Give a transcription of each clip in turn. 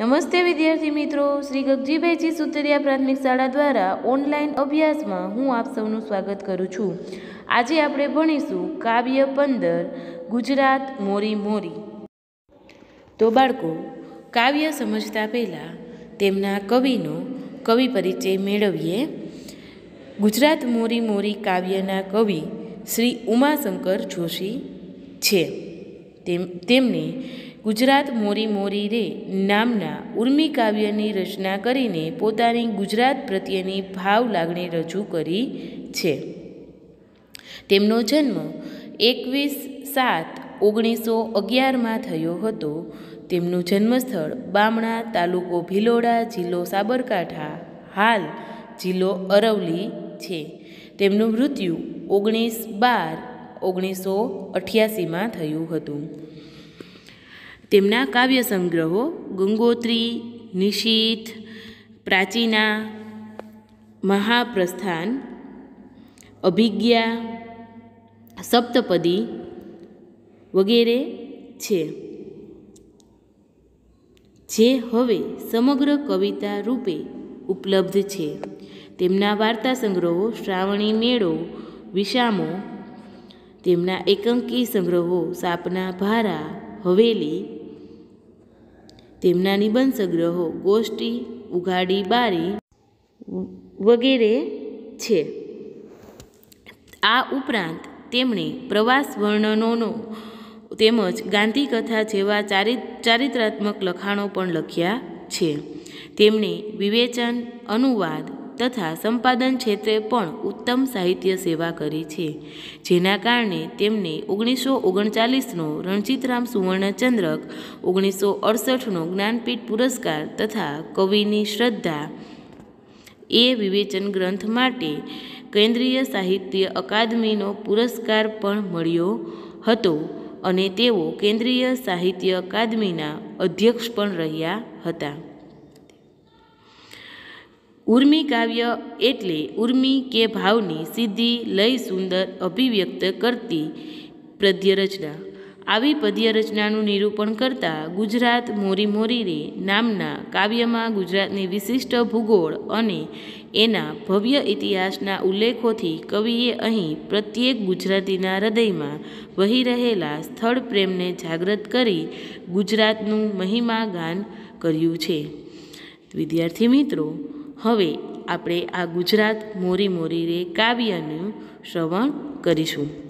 નમસ્તે વિદ્યાર્થી મિત્રો. શ્રી ગગજીભાઈજી સુતરિયા પ્રાથમિક શાળા દ્વારા ઓનલાઈન અભ્યાસમાં હું આપ સૌનું સ્વાગત કરું છું. આજે આપણે ભણીશું કાવ્ય પંદર, ગુજરાત મોરી મોરી. તો બાળકો, કાવ્ય સમજતા પહેલાં તેમના કવિનો કવિ પરિચય મેળવીએ. ગુજરાત મોરી મોરી કાવ્યના કવિ શ્રી ઉમાશંકર જોશી છે. તેમ, તેમને ગુજરાત મોરી મોરી રે નામના ઉર્મી કાવ્યની રચના કરીને પોતાની ગુજરાત પ્રત્યેની ભાવ લાગણી રજૂ કરી છે. તેમનો જન્મ એકવીસ સાત ઓગણીસો અગિયારમાં થયો હતો. તેમનું જન્મસ્થળ બામણા તાલુકો ભિલોડા જિલ્લો સાબરકાંઠા, હાલ જિલ્લો અરવલી છે. તેમનું મૃત્યુ ઓગણીસ બાર ઓગણીસો અઠ્યાસીમાં થયું હતું. તેમના કાવ્ય સંગ્રહો ગંગોત્રી નિશીથ પ્રાચીના, મહાપ્રસ્થાન, અભિજ્ઞા, સપ્તપદી વગેરે છે. જે હવે સમગ્ર કવિતા રૂપે ઉપલબ્ધ છે. તેમના વાર્તા સંગ્રહો શ્રાવણી મેળો, વિશામો, તેમના એકંકી સંગ્રહો સાપના ભારા, હવેલી તેમના નિબંધ સંગ્રહો ગોષ્ઠી, ઉઘાડી, બારી વગેરે છે. આ ઉપરાંત તેમણે પ્રવાસ વર્ણનોનો તેમજ ગાંધી કથા જેવા ચારિ, ચારિત્રાત્મક લખાણો પણ લખ્યા છે. તેમણે વિવેચન, અનુવાદ તથા સંપાદન ક્ષેત્રે પણ ઉત્તમ સાહિત્ય સેવા કરી છે. જેના કારણે તેમને ઓગણીસો ઓગણચાલીસનો રણજીતરામ સુવર્ણચંદ્રક, ઓગણીસો અડસઠનો જ્ઞાનપીઠ પુરસ્કાર તથા કવિની શ્રદ્ધા એ વિવેચન ગ્રંથ માટે કેન્દ્રીય સાહિત્ય અકાદમીનો પુરસ્કાર પણ મળ્યો હતો અને તેઓ કેન્દ્રીય સાહિત્ય અકાદમીના અધ્યક્ષ પણ રહ્યા હતા. ઉર્મી કાવ્ય એટલે ઉર્મી કે ભાવની સીધી લય સુંદર અભિવ્યક્ત કરતી પદ્યરચના. આવી પદ્યરચનાનું નિરૂપણ કરતા ગુજરાત મોરી મોરી રે નામના કાવ્યમાં ગુજરાતની વિશિષ્ટ ભૂગોળ અને એના ભવ્ય ઇતિહાસના ઉલ્લેખોથી કવિએ અહીં પ્રત્યેક ગુજરાતીના હૃદયમાં વહી રહેલા સ્થળ પ્રેમને જાગૃત કરી ગુજરાતનું મહિમા ગાન કર્યું છે. વિદ્યાર્થી મિત્રો હવે આપણે આ ગુજરાત મોરી મોરી રે કાવ્યનું શ્રવણ કરીશું.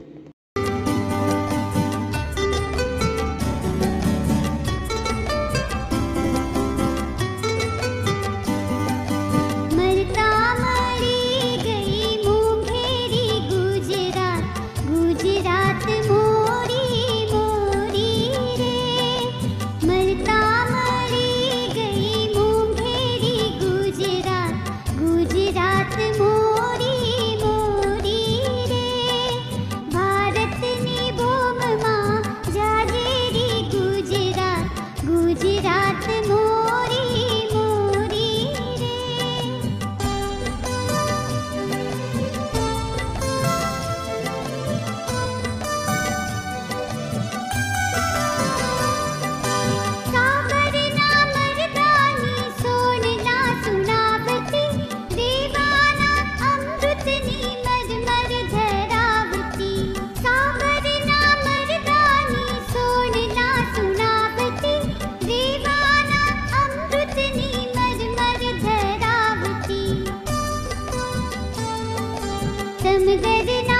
चमगरना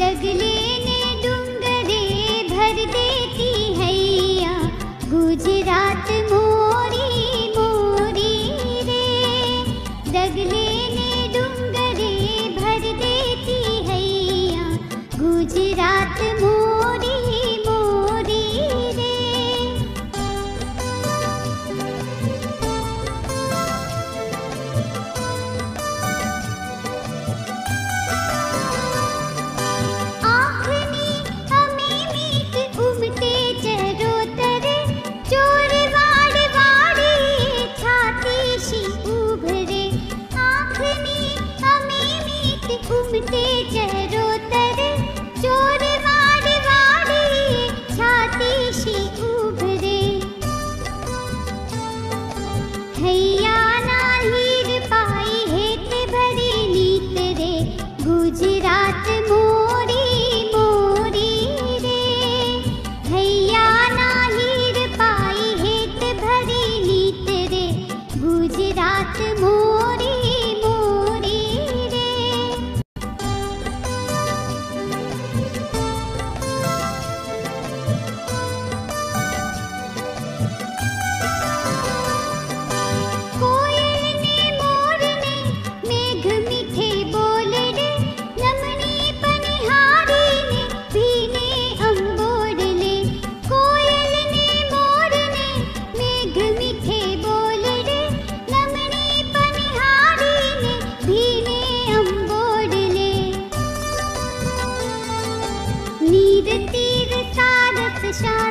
जगले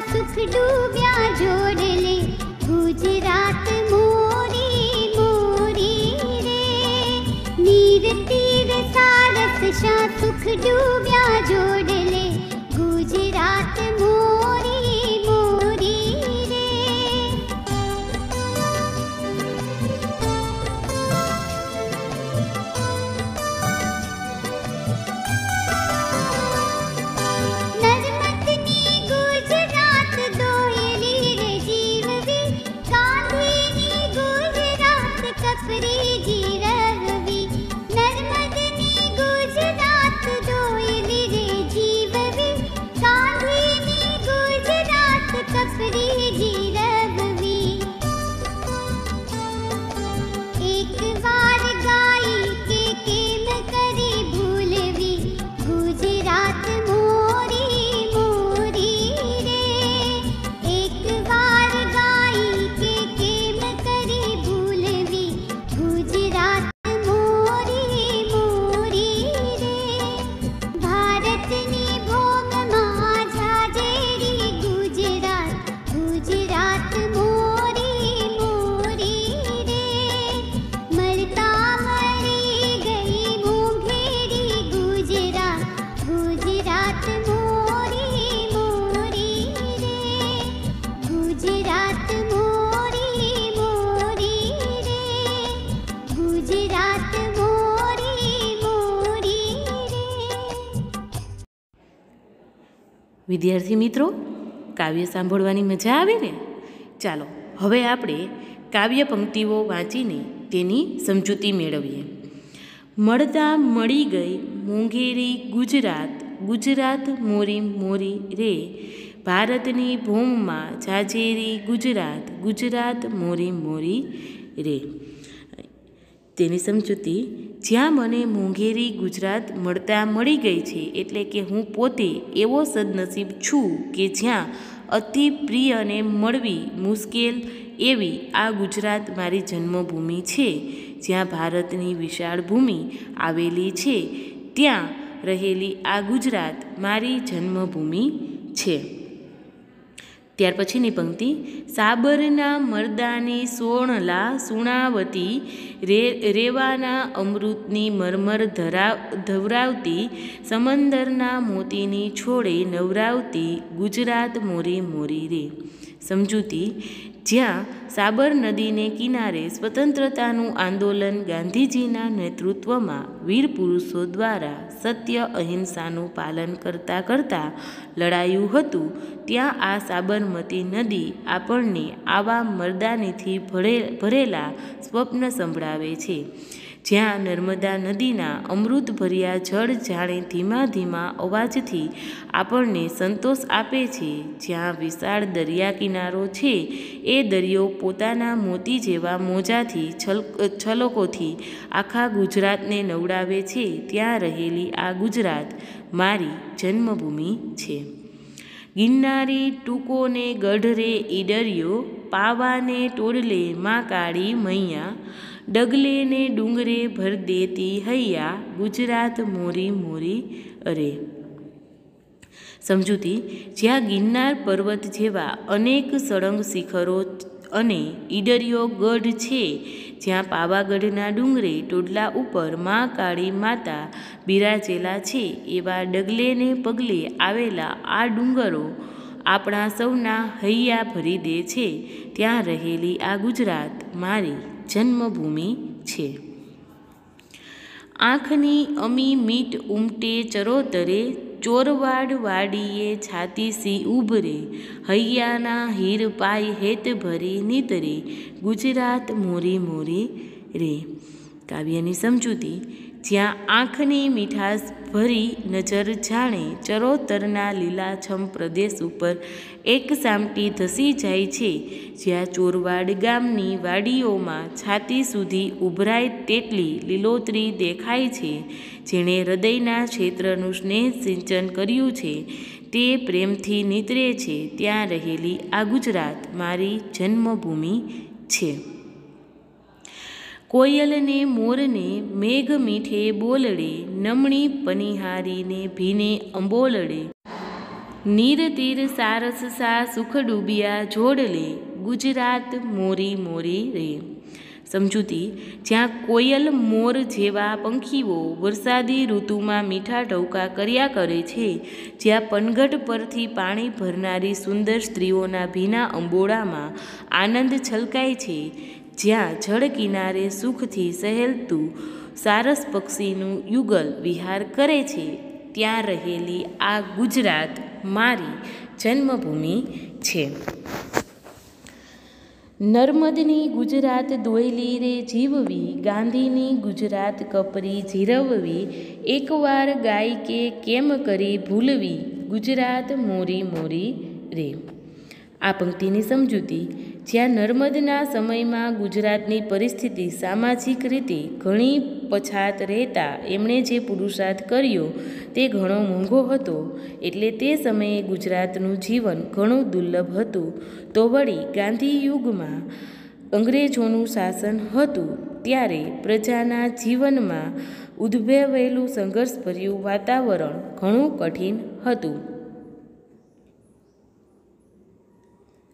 सुख डूब्या जोड़ ले। गुजरात मोरी मोरी रे। नीर तीर सारस सुख डूब्या जोड़ વિદ્યાર્થી મિત્રો, કાવ્ય સાંભળવાની મજા આવે ને? ચાલો, હવે આપણે કાવ્ય પંક્તિઓ વાંચીને તેની સમજૂતી મેળવીએ. મળતા મળી ગઈ મોંઘેરી ગુજરાત ગુજરાત મોરી મોરી રે. ભારતની ભૂમમાં જાજેરી ગુજરાત ગુજરાત મોરી મોરી રે. તેની સમજૂતી જ્યાં મને મોંઘેરી ગુજરાત મળતા મળી ગઈ છે એટલે કે હું પોતે એવો સદનસીબ છું કે જ્યાં અતિ પ્રિય અને મળવી મુશ્કેલ એવી આ ગુજરાત મારી જન્મભૂમિ છે. જ્યાં ભારતની વિશાળ ભૂમિ આવેલી છે, ત્યાં રહેલી આ ગુજરાત મારી જન્મભૂમિ છે. ત્યાર પછીની પંક્તિ, સાબરના મરદાની સોણલા સુણાવતી, રે, રેવાના અમૃતની મરમર ધરાવ ધવરાવતી, સમંદરના મોતીની છોડે નવરાવતી, ગુજરાત મોરી મોરી રે. સમજૂતી જ્યાં સાબર નદીને કિનારે સ્વતંત્રતાનું આંદોલન ગાંધીજીના નેતૃત્વમાં વીર પુરુષો દ્વારા સત્ય અહિંસાનું પાલન કરતાં કરતાં લડાયું હતું. ત્યાં આ સાબરમતી નદી આપણને આવા મરદાનીથી ભરે ભરેલા સ્વપ્ન સંભળાવે છે. જ્યાં નર્મદા નદીના અમૃતભર્યા જળ જાણે ધીમા ધીમા અવાજથી આપણને સંતોષ આપે છે. જ્યાં વિશાળ દરિયા કિનારો છે, એ દરિયો પોતાના મોતી જેવા મોજાથી છલ, છલકોથી આખા ગુજરાતને નવડાવે છે. ત્યાં રહેલી આ ગુજરાત મારી જન્મભૂમિ છે. ગિરનારી ટૂંકોને ગઢરે ઈડરિયો, પાવાને ટોળલે માં કાળી મૈયા ડગલે ને ડુંગરે ભર દેતી હૈયા ગુજરાત મોરી મોરી અરે. સમજૂતી, જ્યાં ગિરનાર પર્વત જેવા અનેક સળંગ શિખરો અને ઈડરિયો ગઢ છે, જ્યાં પાવાગઢના ડુંગરે ટોડલા ઉપર મા કાળી માતા બિરાજેલા છે, એવા ડગલેને પગલે આવેલા આ ડુંગરો આપણા સૌના હૈયા ભરી દે છે, ત્યાં રહેલી આ ગુજરાત મારી. જન્મભૂમિ છે. આંખની અમી મીટ ઉમટે ચરોતરે ચોરવાડ વાડીએ છાતી સી ઉભરે, હૈયાના હીર પાય હેત ભરી નીતરે, ગુજરાત મોરી મોરી રે. કાવ્યની સમજૂતી જ્યાં આંખની મીઠાશ ભરી નજર જાણે ચરોતરના લીલાછમ પ્રદેશ ઉપર એક સામટી ધસી જાય છે, જ્યાં ચોરવાડ ગામની વાડીઓમાં છાતી સુધી ઉભરાય તેટલી લીલોતરી દેખાય છે, જેણે હૃદયના ક્ષેત્રનું સ્નેહ સિંચન કર્યું છે. તે પ્રેમથી નીતરે છે, ત્યાં રહેલી આ ગુજરાત મારી જન્મભૂમિ છે. કોયલને, મોરને મેઘ મીઠે બોલડે, નમણી પનિહારીને ભીને અંબોલડે. નીર તીર સારસ સા સુખ ડૂબિયા જોડલે, ગુજરાત મોરી મોરી રે. સમજૂતી, જ્યાં કોયલ મોર જેવા પંખીઓ વરસાદી ઋતુમાં મીઠા ઢોકા કર્યા કરે છે, જ્યાં પનગઢ પરથી પાણી ભરનારી સુંદર સ્ત્રીઓના ભીના અંબોળામાં આનંદ છલકાય છે જ્યાં જળ કિનારે સુખથી સહેલતું સારસ પક્ષીનું યુગલ વિહાર કરે છે, ત્યાં રહેલી આ ગુજરાત મારી જન્મભૂમિ છે. નર્મદની ગુજરાત દોયલી રે જીવવી, ગાંધીની ગુજરાત કપરી જીરવવી, એકવાર ગાય કે કેમ કરી ભૂલવી, ગુજરાત મોરી મોરી રે. આ પંક્તિની સમજૂતી જ્યાં નર્મદના સમયમાં ગુજરાતની પરિસ્થિતિ સામાજિક રીતે ઘણી પછાત રહેતા એમણે જે પુરુષાર્થ કર્યો તે ઘણો મોંઘો હતો. એટલે તે સમયે ગુજરાતનું જીવન ઘણું દુર્લભ હતું. તો વળી ગાંધી યુગમાં અંગ્રેજોનું શાસન હતું ત્યારે પ્રજાના જીવનમાં ઉદ્ભવેલું સંઘર્ષભર્યું વાતાવરણ ઘણું કઠિન હતું.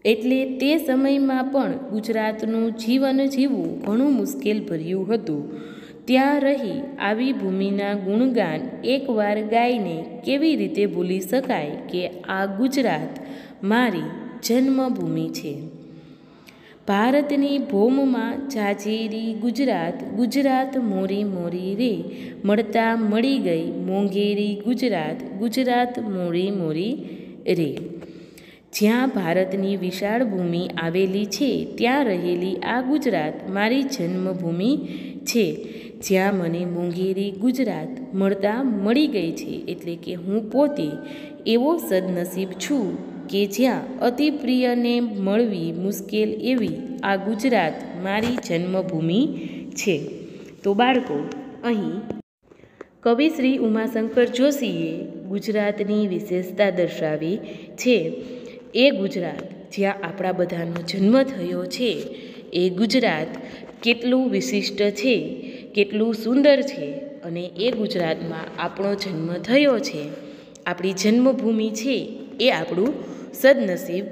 એટલે તે સમયમાં પણ ગુજરાતનું જીવન જીવવું ઘણું મુશ્કેલ ભર્યું હતું. ત્યાં રહી આવી ભૂમિના ગુણગાન એકવાર ગાઈને કેવી રીતે ભૂલી શકાય કે આ ગુજરાત મારી જન્મભૂમિ છે? ભારતની ભૂમમાં જાજેરી ગુજરાત ગુજરાત મોરી મોરી રે, મળતા મળી ગઈ મોંઘેરી ગુજરાત ગુજરાત મોરી મોરી રે. જ્યાં ભારતની વિશાળ ભૂમિ આવેલી છે, ત્યાં રહેલી આ ગુજરાત મારી જન્મભૂમિ છે. જ્યાં મને મોંઘેરી ગુજરાત મળતા મળી ગઈ છે, એટલે કે હું પોતે એવો સદનસીબ છું કે જ્યાં અતિ પ્રિયને મળવી મુશ્કેલ એવી આ ગુજરાત મારી જન્મભૂમિ છે. તો બાળકો, અહીં કવિ શ્રી ઉમાશંકર જોશીએ ગુજરાતની વિશેષતા દર્શાવી છે. એ ગુજરાત જ્યાં આપણા બધાનો જન્મ થયો છે, એ ગુજરાત કેટલું વિશિષ્ટ છે, કેટલું સુંદર છે અને એ ગુજરાતમાં આપણો જન્મ થયો છે. આપણી જન્મભૂમિ છે, એ આપણું સદનસીબ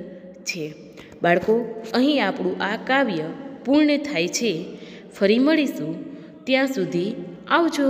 છે. બાળકો, અહીં આપણું આ કાવ્ય પૂર્ણ થાય છે. ફરી મળીશું. ત્યાં સુધી આવજો.